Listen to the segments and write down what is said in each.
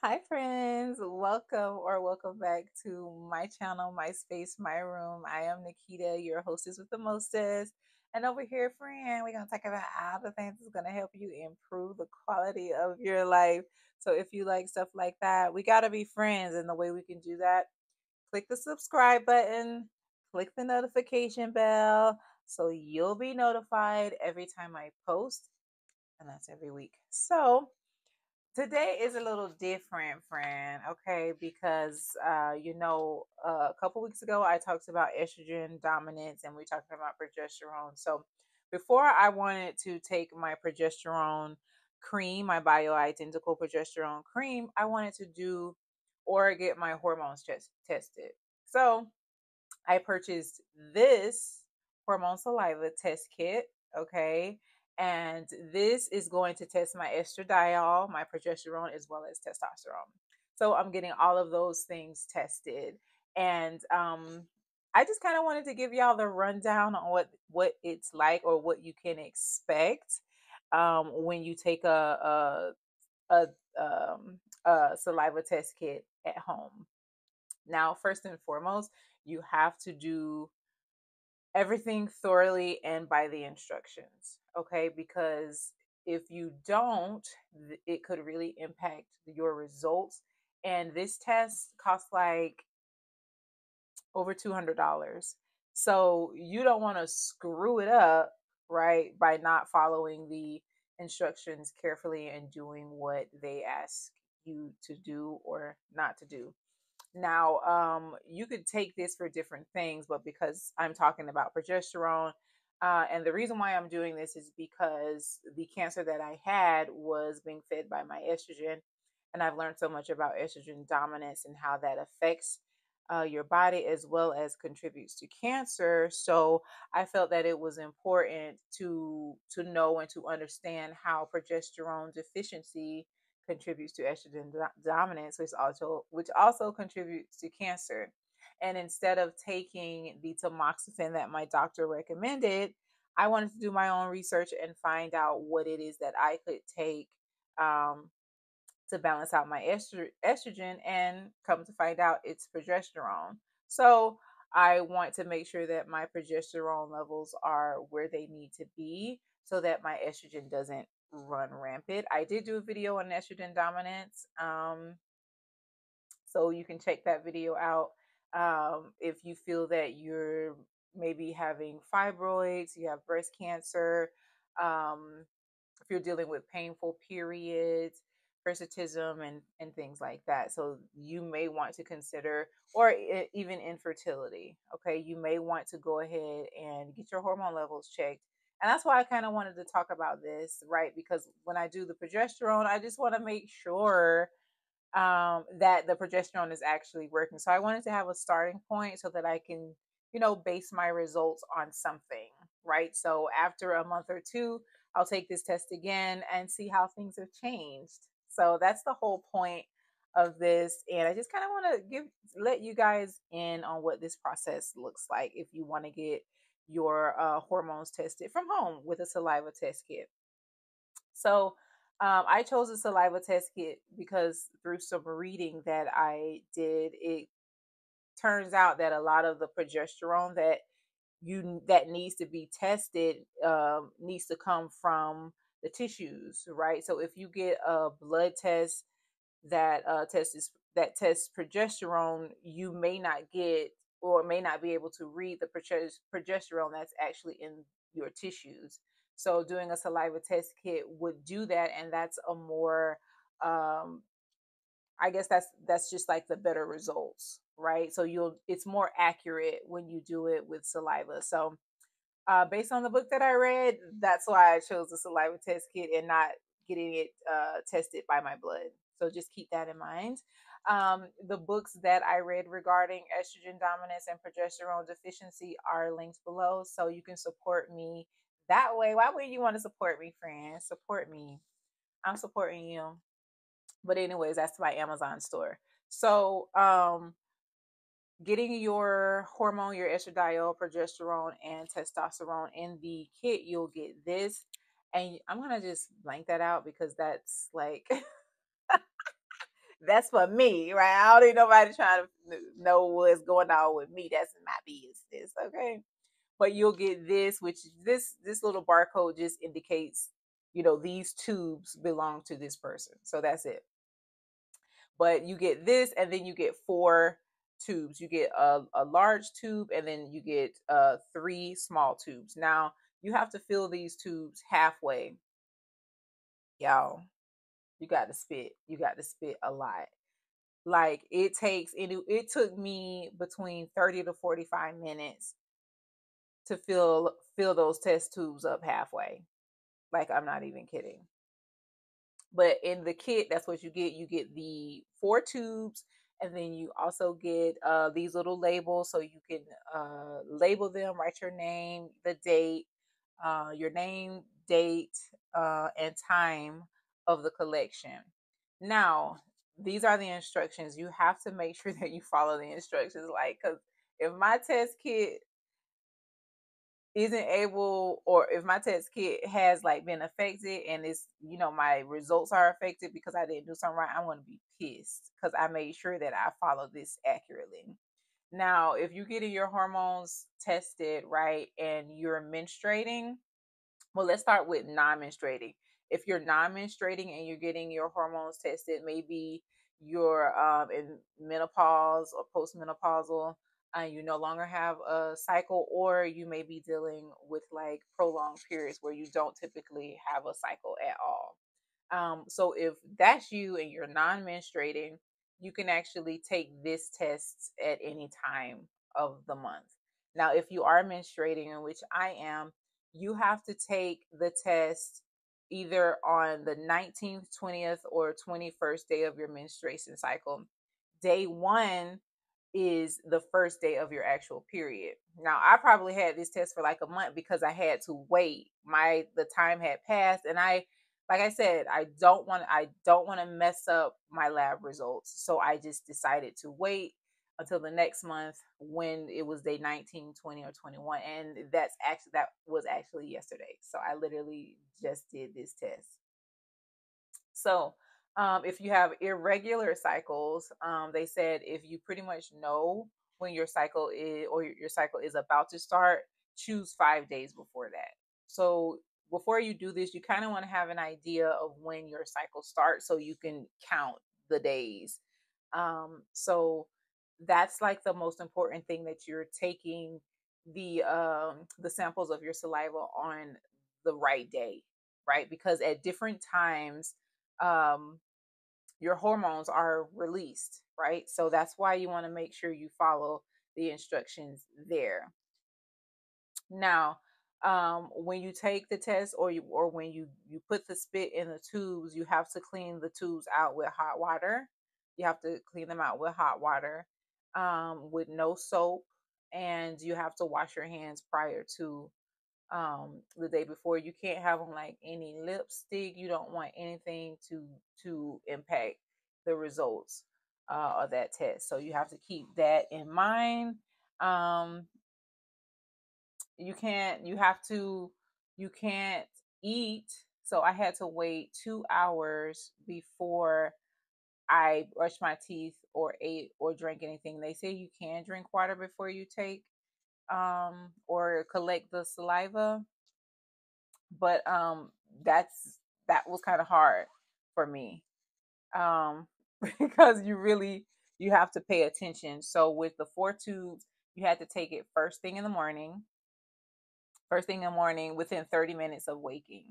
Hi, friends. Welcome or welcome back to my channel, My Space, My Room. I am Nikita, your hostess with the mostest. And over here, friend, we're going to talk about all the things that's going to help you improve the quality of your life. So if you like stuff like that, we got to be friends. And the way we can do that, click the subscribe button, click the notification bell so you'll be notified every time I post. And that's every week. So, Today is a little different, friend. Okay, because uh, you know, uh, a couple weeks ago I talked about estrogen dominance, and we talked about progesterone. So, before I wanted to take my progesterone cream, my bioidentical progesterone cream, I wanted to do or get my hormones test- tested. So, I purchased this hormone saliva test kit. Okay, and this is going to test my estradiol, my progesterone, as well as testosterone. So I'm getting all of those things tested. And um, I just kind of wanted to give y'all the rundown on what what it's like or what you can expect um, when you take a a, a, um, a saliva test kit at home. Now, first and foremost, you have to do everything thoroughly and by the instructions, okay? Because if you don't, it could really impact your results. And this test costs like over $200. So you don't want to screw it up, right, by not following the instructions carefully and doing what they ask you to do or not to do. Now, um, you could take this for different things, but because I'm talking about progesterone, uh, and the reason why I'm doing this is because the cancer that I had was being fed by my estrogen. And I've learned so much about estrogen dominance and how that affects uh, your body as well as contributes to cancer. So I felt that it was important to to know and to understand how progesterone deficiency contributes to estrogen dominance, which also which also contributes to cancer. And instead of taking the tamoxifen that my doctor recommended, I wanted to do my own research and find out what it is that I could take um, to balance out my estro- estrogen. And come to find out, it's progesterone. So I want to make sure that my progesterone levels are where they need to be so that my estrogen doesn't run rampant. I did do a video on estrogen dominance. Um, so you can check that video out um, if you feel that you're maybe having fibroids, you have breast cancer, um, if you're dealing with painful periods, hirsutism, and, and things like that. So you may want to consider, or even infertility. Okay, you may want to go ahead and get your hormone levels checked and that's why I kind of wanted to talk about this, right? Because when I do the progesterone, I just want to make sure um, that the progesterone is actually working. So I wanted to have a starting point so that I can, you know, base my results on something, right? So after a month or two, I'll take this test again and see how things have changed. So that's the whole point of this and i just kind of want to give let you guys in on what this process looks like if you want to get your uh, hormones tested from home with a saliva test kit. So um, I chose a saliva test kit because through some reading that I did, it turns out that a lot of the progesterone that you that needs to be tested um, needs to come from the tissues, right? So if you get a blood test that uh, tests that tests progesterone, you may not get or may not be able to read the progesterone that's actually in your tissues. So doing a saliva test kit would do that, and that's a more, um, I guess that's that's just like the better results, right? So you'll it's more accurate when you do it with saliva. So uh, based on the book that I read, that's why I chose the saliva test kit and not getting it uh, tested by my blood. So just keep that in mind. Um, the books that I read regarding estrogen dominance and progesterone deficiency are linked below, so you can support me that way. Why would you want to support me, friends? Support me. I'm supporting you. But anyways, that's my Amazon store. So, um, getting your hormone, your estradiol, progesterone, and testosterone in the kit, you'll get this. And I'm gonna just blank that out because that's like That's for me, right? I don't need nobody trying to know what's going on with me. That's my business, okay? But you'll get this, which this this little barcode just indicates, you know, these tubes belong to this person. So that's it. But you get this, and then you get four tubes. You get a, a large tube, and then you get uh, three small tubes. Now you have to fill these tubes halfway. Y'all, you got to spit. You got to spit a lot. Like it takes it, it took me between 30 to 45 minutes to fill fill those test tubes up halfway. Like I'm not even kidding. But in the kit, that's what you get. You get the four tubes, and then you also get uh, these little labels so you can uh, label them, write your name, the date, uh, your name, date, uh, and time of the collection. Now, these are the instructions. You have to make sure that you follow the instructions. Like, because if my test kit isn't able or if my test kit has like been affected and it's you know my results are affected because I didn't do something right, I'm to be pissed because I made sure that I follow this accurately. Now, if you're getting your hormones tested right and you're menstruating, well, let's start with non-menstruating. If you're non-menstruating and you're getting your hormones tested, maybe you're um, in menopause or postmenopausal and you no longer have a cycle or you may be dealing with like prolonged periods where you don't typically have a cycle at all. Um, so if that's you and you're non-menstruating you can actually take this test at any time of the month. Now if you are menstruating in which i am you have to take the test either on the 19th 20th or 21st day of your menstruation cycle. Day one is the first day of your actual period. Now, I probably had this test for like a month because I had to wait. My the time had passed and I like I said, I don't want I don't want to mess up my lab results. So I just decided to wait until the next month when it was day 19, 20 or 21 and that's actually that was actually yesterday. So I literally just did this test. So, um, if you have irregular cycles, um, they said if you pretty much know when your cycle is or your cycle is about to start, choose five days before that. So before you do this, you kind of want to have an idea of when your cycle starts so you can count the days. Um, so that's like the most important thing that you're taking the um, the samples of your saliva on the right day, right? Because at different times, um, your hormones are released, right? So that's why you want to make sure you follow the instructions there. Now, um, when you take the test or you or when you you put the spit in the tubes, you have to clean the tubes out with hot water. You have to clean them out with hot water, um, with no soap, and you have to wash your hands prior to um the day before you can't have them like any lipstick you don't want anything to to impact the results uh, of that test. So you have to keep that in mind um you can't you have to you can't eat. So i had to wait two hours before i brushed my teeth or ate or drank anything. They say you can drink water before you take um, or collect the saliva. But um, that's that was kind of hard for me um, because you really you have to pay attention. So with the four tubes, you had to take it first thing in the morning. First thing in the morning, within 30 minutes of waking.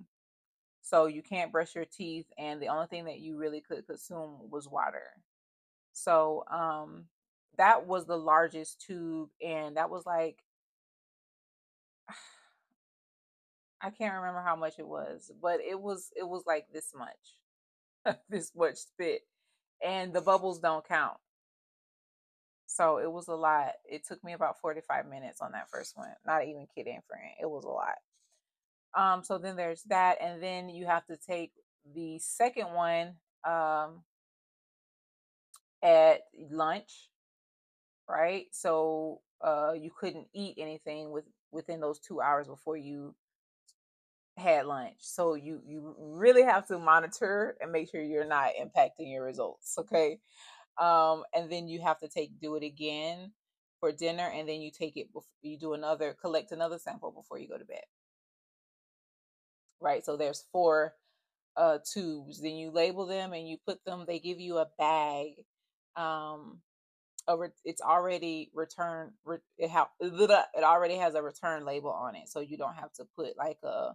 So you can't brush your teeth, and the only thing that you really could consume was water. So um, that was the largest tube, and that was like I can't remember how much it was, but it was it was like this much, this much spit, and the bubbles don't count. So it was a lot. It took me about forty five minutes on that first one. Not even kidding, friend. It was a lot. Um. So then there's that, and then you have to take the second one um at lunch, right? So uh you couldn't eat anything with within those two hours before you had lunch. So you you really have to monitor and make sure you're not impacting your results, okay? Um and then you have to take do it again for dinner and then you take it before you do another collect another sample before you go to bed. Right? So there's four uh tubes. Then you label them and you put them they give you a bag um re- it's already return re- it, ha- it already has a return label on it so you don't have to put like a,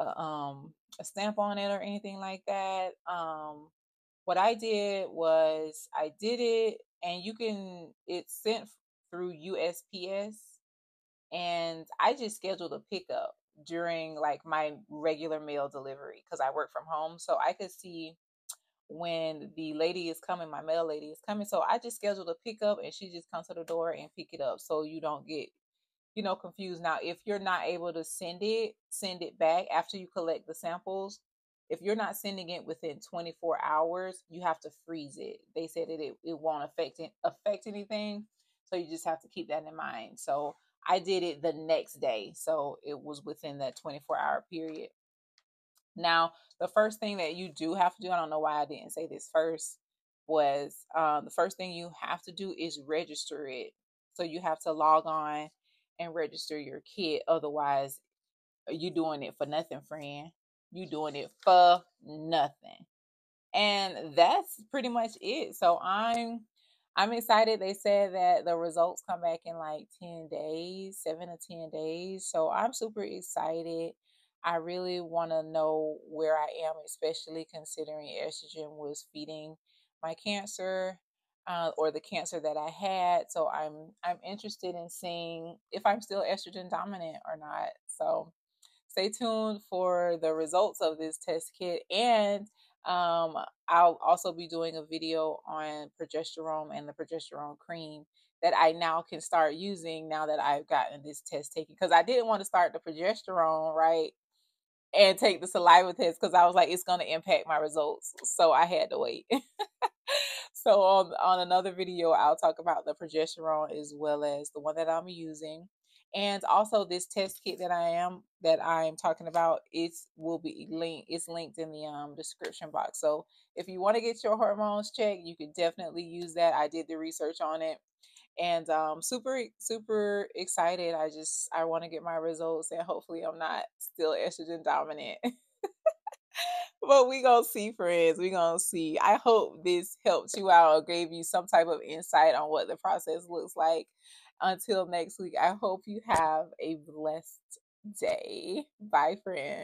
a um a stamp on it or anything like that um what i did was i did it and you can it's sent through usps and i just scheduled a pickup during like my regular mail delivery because i work from home so i could see when the lady is coming, my mail lady is coming. So I just scheduled a pickup and she just comes to the door and pick it up so you don't get, you know, confused. Now, if you're not able to send it, send it back after you collect the samples. If you're not sending it within 24 hours, you have to freeze it. They said that it, it won't affect it, affect anything. So you just have to keep that in mind. So I did it the next day. So it was within that 24 hour period. Now, the first thing that you do have to do, I don't know why I didn't say this first, was um, the first thing you have to do is register it. So you have to log on and register your kit. Otherwise, you doing it for nothing, friend. You doing it for nothing. And that's pretty much it. So I'm I'm excited. They said that the results come back in like 10 days, 7 to 10 days. So I'm super excited. I really want to know where I am, especially considering estrogen was feeding my cancer uh, or the cancer that I had. So I'm I'm interested in seeing if I'm still estrogen dominant or not. So stay tuned for the results of this test kit and um, I'll also be doing a video on progesterone and the progesterone cream that I now can start using now that I've gotten this test taken because I didn't want to start the progesterone right and take the saliva test because I was like, it's going to impact my results. So I had to wait. so on, on another video, I'll talk about the progesterone as well as the one that I'm using. And also this test kit that I am that I'm talking about, it will be linked, it's linked in the um description box. So if you want to get your hormones checked, you can definitely use that. I did the research on it and um super super excited i just i want to get my results and hopefully i'm not still estrogen dominant. But we gonna see friends we gonna see. I hope this helped you out or gave you some type of insight on what the process looks like. Until next week i hope you have a blessed day. Bye friends